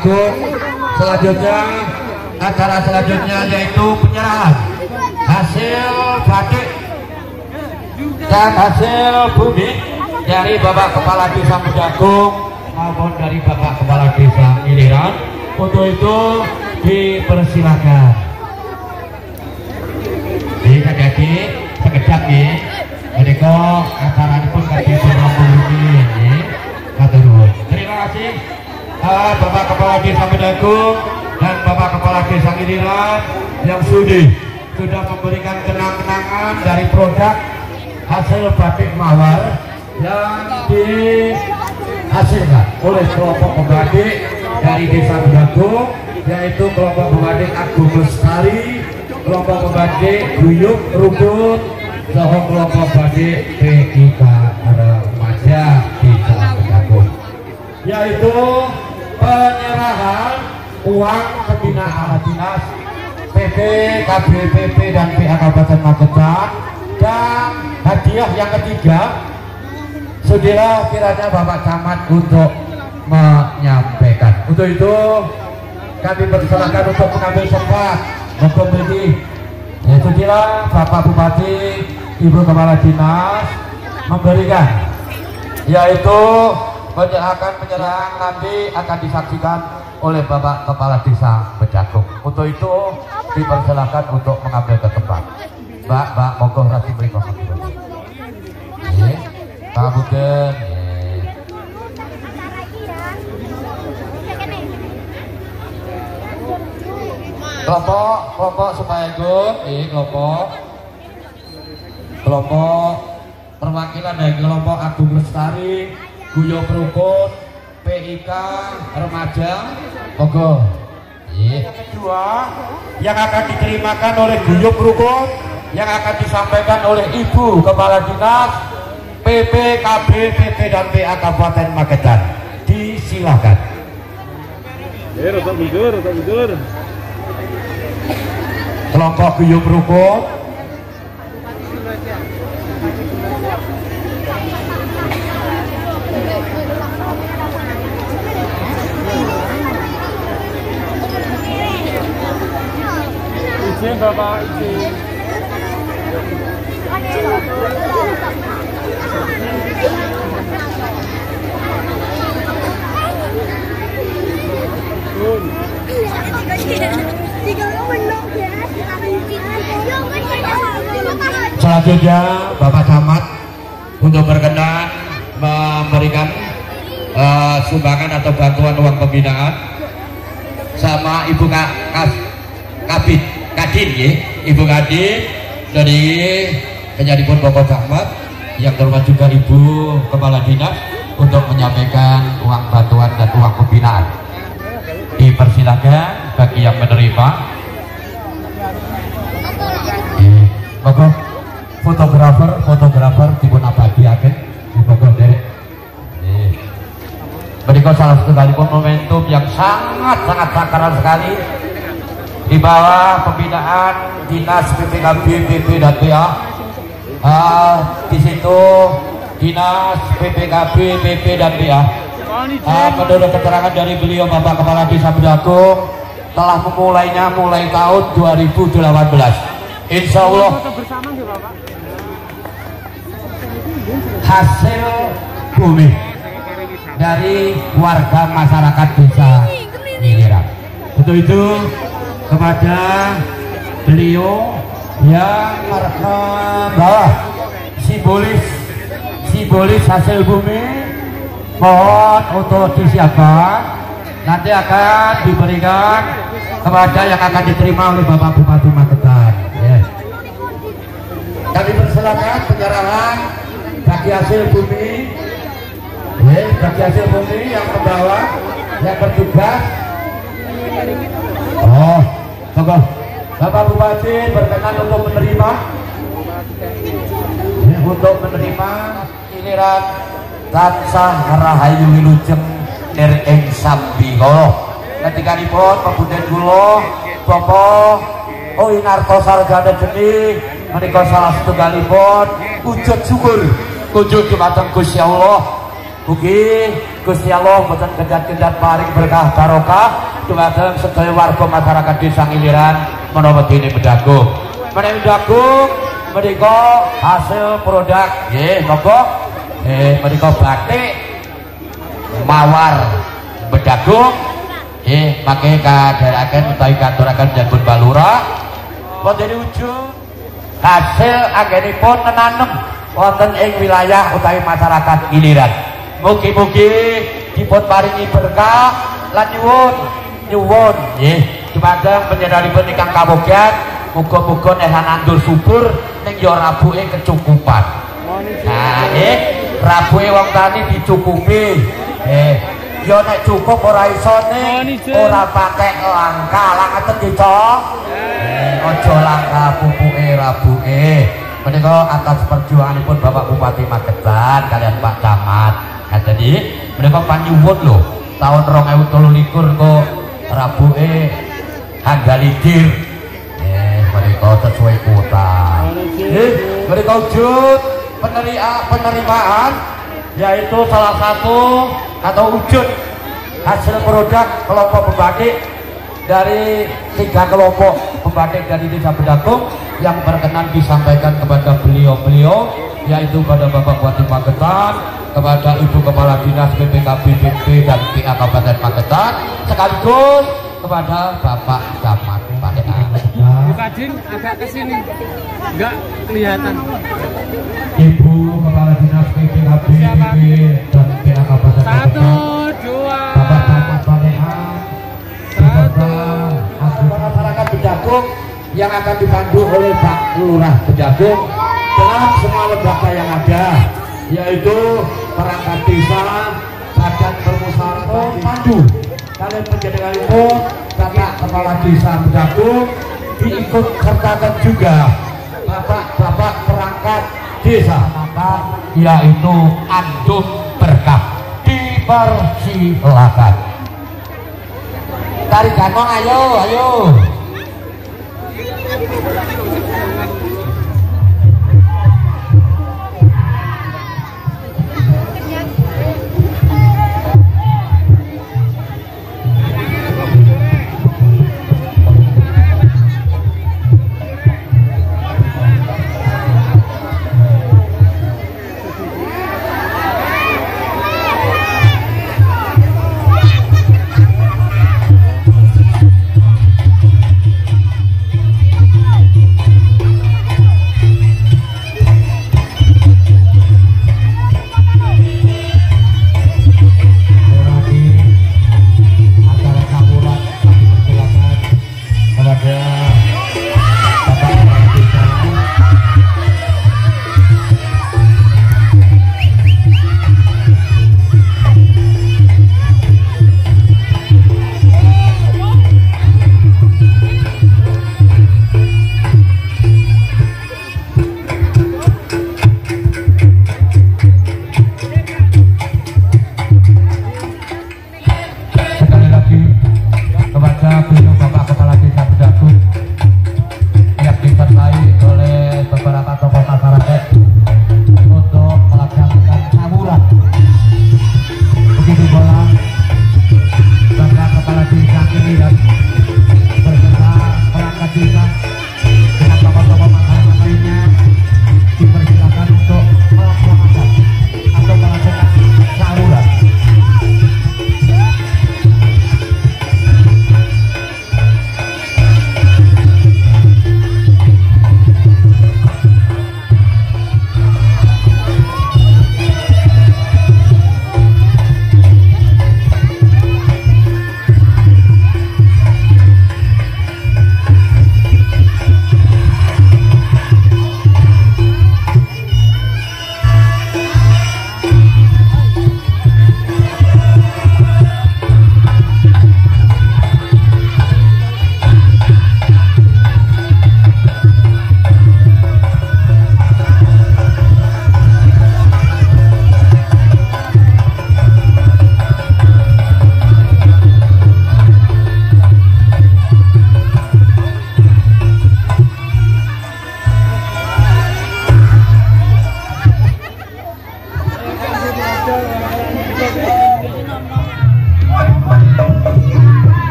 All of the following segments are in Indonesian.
bedagung selanjutnya acara selanjutnya yaitu penyerahan. Hasil batik dan hasil bumi dari Bapak Kepala Desa Bedagung maupun dari Bapak Kepala Desa Iliran. Untuk itu dipersilakan. Jadi jadi sekejap nih kok acara ini pun kasih ini Katurun. Terima kasih uh, Bapak Kepala Desa Bedagung dan Bapak Kepala Desa Iliran yang sudi sudah memberikan kenang-kenangan dari produk hasil batik mawar yang dihasilkan oleh kelompok pembatik dari Desa Bedagung yaitu kelompok pembatik Agung Lestari, kelompok pembatik Guyuk Rukut, Soho kelompok pembatik PIK Remaja Desa Bedagung yaitu penyerahan uang pembinaan dinas PP, KBPP dan PA Kabupaten Magetan. Dan hadiah yang ketiga sudilah kiranya Bapak Camat untuk menyampaikan. Untuk itu kami persilakan untuk mengambil sempat. Mengkompeti ya sudilah Bapak Bupati Ibu Kepala Dinas memberikan yaitu penyerahan penyerahan nanti akan disaksikan oleh Bapak Kepala Desa Bejagung. Untuk itu dipersilakan untuk mengambil ke tempat Mbak, Mbak, monggo rasi beri Nggih. Buden. Kelompok, kelompok supaya ikut, ini kelompok, kelompok perwakilan dari kelompok Agung Lestari, Guyo Perukut, PIK Remaja, monggo. Yang kedua, yang akan diterimakan oleh Guyo Perukut, yang akan disampaikan oleh Ibu Kepala Dinas PPKB, PP dan PA Kabupaten Magetan. Disilakan. Eh, rotok mundur, rotok mundur. Kelompok Guyub Rukun. Izin Bapak. Selanjutnya Bapak Camat untuk berkenan memberikan eh, sumbangan atau bantuan uang pembinaan sama Ibu Kak Kabit Kadin ya, Ibu Kadin dari penyadipun Bapak Camat yang terhormat juga Ibu Kepala Dinas untuk menyampaikan uang bantuan dan uang pembinaan. Dipersilakan bagi yang menerima. Eh, Bapak fotografer, fotografer dipun abadi agen di Bogor derek. Eh. Berikut salah satu kali momentum yang sangat sangat sakral sekali di bawah pembinaan dinas PPKB, PP dan PA. Ah, di situ dinas PPKB, PP dan PA. Ah, menurut keterangan dari beliau Bapak Kepala Desa Bedagung telah memulainya mulai tahun 2018. Insya Allah hasil bumi dari warga masyarakat desa Ngirirang. Untuk itu kepada beliau yang membawa simbolis simbolis hasil bumi mohon untuk disiapkan. Nanti akan diberikan kepada yang akan diterima oleh Bapak Bupati Magetan. Ya. Kami persilakan penyerahan bagi hasil bumi. Ya, bagi hasil bumi yang membawa yang bertugas. Oh Bapak Bupati berkenan untuk menerima. Untuk menerima giliran tansah rahayu wilujeng nir ing sambiko ketika dipun pebuden kula Bapak Oh inarto sarjana geni menika salah satu galipun wujud syukur. Wujud dumateng Gusti Allah. Mugi Gusti Allah boten kedat-kedat paring berkah barokah dumateng sedaya warga masyarakat Desa Ngiliran menawa dene Bedagung. Menawi Bedagung menika hasil produk nggih monggo eh menika batik mawar Bedagung nggih mangke kadharaken utawi katuraken jambon balura wonten ujung hasil anggenipun nenanem wonten ing wilayah utawi masyarakat Ngiliran. Mugi-mugi dipun paringi berkah lan nyuwun nyuwun nggih dumateng panjenenganipun ingkang kawogyan muga-muga nek nandur subur ning ya rabuke kecukupan. Nah, nggih rabuke wong tani dicukupi. Eh, ya nek cukup ora iso ora pakai langka langka kita. Eh, aja langka pupuke rabuke. Menika atas perjuanganipun Bapak Bupati Magetan kalian Pak Camat. Nah, jadi mereka panyuwun loh. Tahun 2023 kok rabuke hanggalidir eh mereka sesuai kuota. Eh mereka wujud penerima, penerimaan yaitu salah satu atau wujud hasil produk kelompok pembatik dari tiga kelompok pembatik dari desa Bedatung yang berkenan disampaikan kepada beliau-beliau yaitu pada Bapak Bupati Magetan kepada Ibu Kepala Dinas PPKB BP dan PA Kabupaten Magetan sekaligus kepada Bapak Camat Padean. Bukadin agak ke sini. Enggak kelihatan. Ibu Kepala Dinas PPKB BP dan PA Kabupaten Satu, dua. Bapak Camat Padean beserta masyarakat Bejagung yang akan dipandu oleh Pak Lurah Bejagung dengan semua lembaga yang ada yaitu perangkat desa badan permusyawaratan pandu. Kalian penjagaan itu bapak kepala desa Bedagung diikut sertakan juga bapak-bapak perangkat desa. Yaitu andum berkah dipersilakan tarik ganong ayo ayo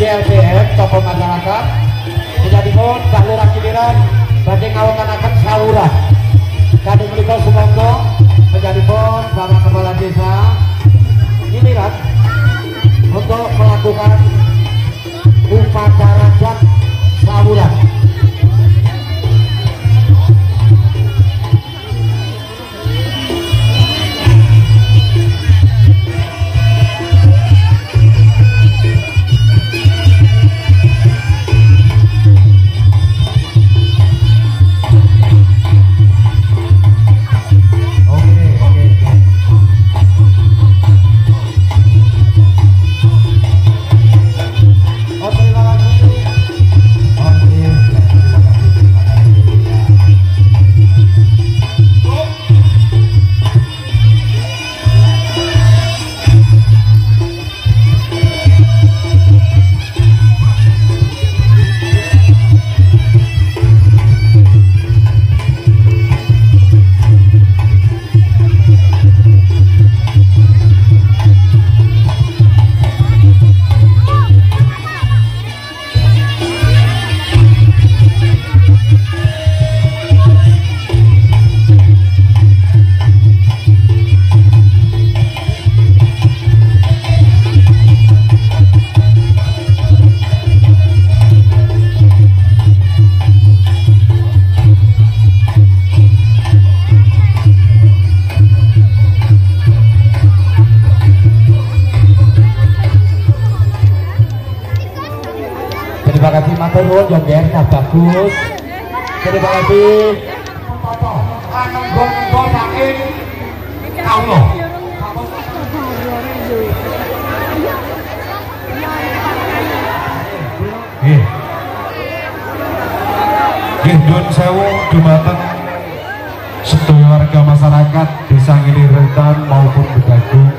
GLBF toko masyarakat. Menjadi pun Bahlu Rakiliran badhe ngawontenaken sawuran kali menika sumangga menjadi pun Bapak Kepala Desa. Iliran untuk melakukan upacara dan sawuran matur nuwun Jongger kah bagus. Terima kasih. Nyuwun sewu dumateng sedaya warga masyarakat Desa Ngiliretan maupun Bedagung.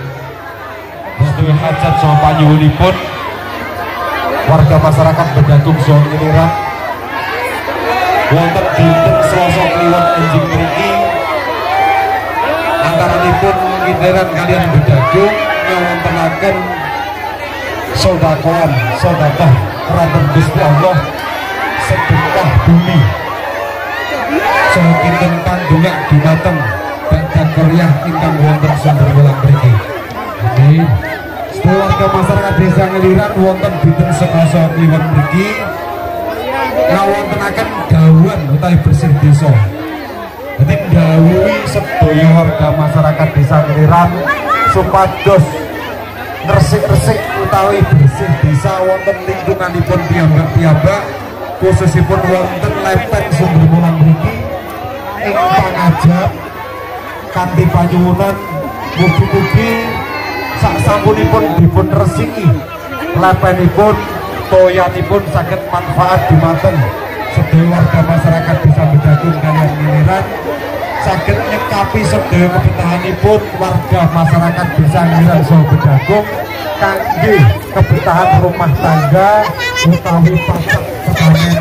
Sedaya hajat saha panyuwunipun warga masyarakat Bedagung saha Ngiliran wonten dinten Selasa Kliwon enjing mriki. Antaranipun Ngiliran kalian Bedagung nyawontenaken sodakoan sodakah keraton Gusti Allah sedekah bumi. Saha kinten kandungak dumateng Bagdan Korea ingkang wonten sumber welang mriki. Amin Warga masyarakat desa Ngeliran wonten dinten Selasa kliwon mriki ngawontenaken dawuhan utawi bersih desa. Jadi dawuhi sedaya warga masyarakat desa Ngeliran supados resik-resik utawi bersih desa. Wonten lingkunganipun piyambak-piyambak khususipun wonten lepet sumber mulang mriki. Ing pangajab kanthi panyuwunan mugi-mugi sak sampunipun dipun resiki lepenipun toyanipun saged manfaat dumateng sedaya warga masyarakat desa Bedagung kaliyan Ngiliran saged nyekapi sedaya kebetahanipun warga masyarakat desa Ngiliran saha Bedagung kangge kebetahan rumah tangga utawi pajak kepanen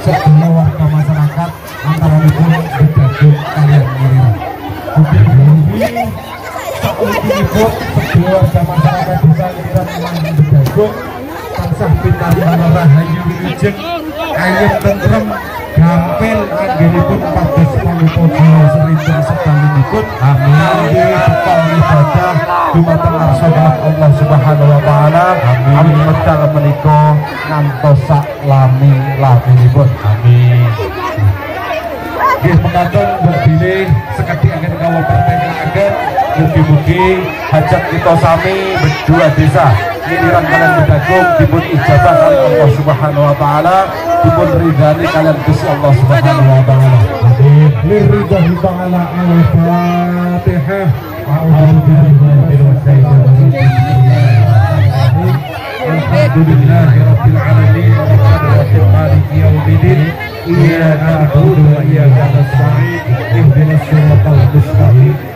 sedaya warga masyarakat antaranipun Bedagung kaliyan Ngiliran. Sedaya warga masyarakat desa Ngiliran lan Bedagung tansah pintar rahayu wilujeng ayem tentrem gampil anggenipun pados pangupana serinten sedalinipun amin. Bekal ibadah dumateng ngarsa Allah Subhanahu wa taala. Amin. Medal menika ngantos sak lami laminipun amin. Nggih mekaten Mbak Dile sekedhik akan kawula pertanyaaken mugi-mugi hajat kita sami berdua desa Ngiliran kalian bedagung dipun ijabah kali Allah Subhanahu wa taala dipun ridhani kalian Gusti Allah Subhanahu wa taala. Amin. Liridhahi ta'ala al-Fatihah. A'udzu billahi minasy syaithanir rajim. Alhamdulillahi rabbil alamin. Arrahmanir maliki yaumiddin. Iyyaka na'budu wa iyyaka nasta'in. Ihdinas siratal mustaqim.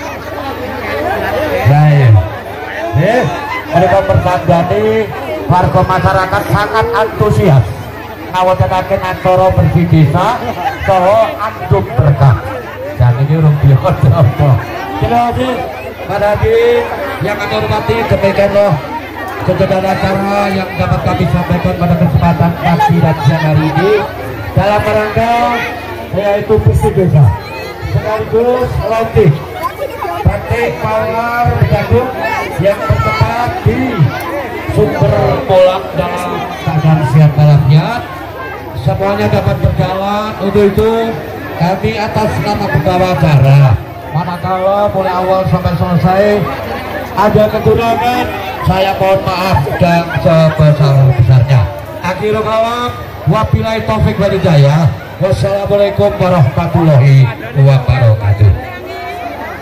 ya eh mereka bertandani warga masyarakat sangat antusias. Ngawatanaken acara bersih desa saha anduk berkah. Dan ini urung terima kasih Pak Hadi yang kami hormati demikian loh. Kegiatan acara yang dapat kami sampaikan pada kesempatan pagi dan siang hari ini. Dalam rangka yaitu bersih desa. Sekaligus launching batik power jagung yang bertempat di bolang dalam keadaan sehat walafiat semuanya dapat berjalan untuk itu kami atas nama pembawa acara. Manakala mulai awal sampai selesai ada kekurangan saya mohon maaf dan sebesar-besarnya. Akhirul kalam wabillahi taufik walhidayah wassalamualaikum warahmatullahi wabarakatuh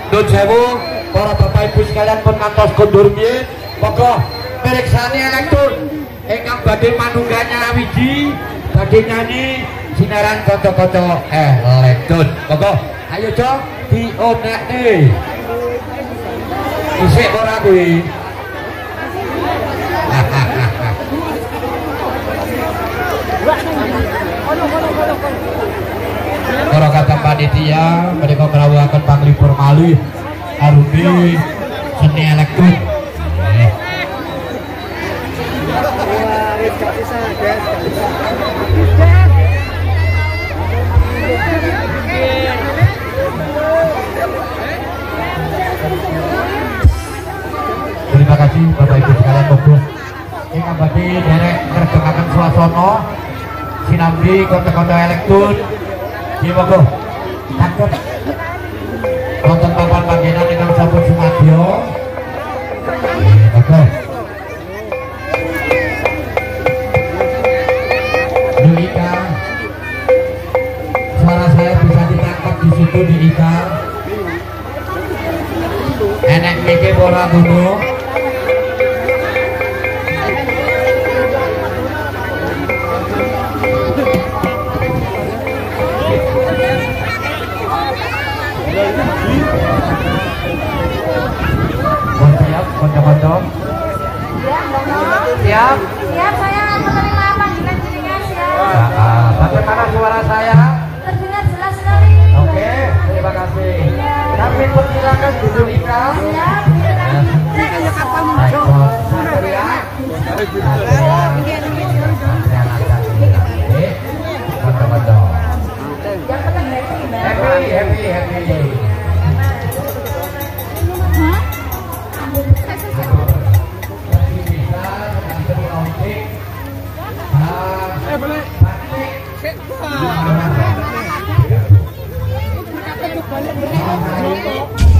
Nun sewu para bapak ibu sekalian pun ngantos kundur biyen monggo periksani elektron. Ingkang badhe manungganya wiji badhe nyanyi sinaran kanca-kanca elektron. Monggo ayo dong dionekne isik ora kuwi Para kata panitia mereka merawatkan panglipur malih Arumi seni elektron. Eh. Terima kasih Bapak Ibu sekalian monggo. Ini abadi derek ngerjekaken swasana sinambi kota-kota elektron. Iki monggo. Takut wonten papan panggenan ingkang sampun sumadyo. Nggih, Monggo. Duh, Ika. Suara saya bisa ditangkap di situ di Ika. Enek mikir ora dulu. Siap, foto-foto. Siap. Siap, saya menerima panggilan dirinya siap. Nah, bagaimana suara saya? Terdengar jelas sekali. Oke, terima kasih. Kami persilakan duduk Ika. Siap. Baik, Bos. Satria. Satria. Satria happy, happy, happy day. Eh boleh. Cek. Berapa balik you.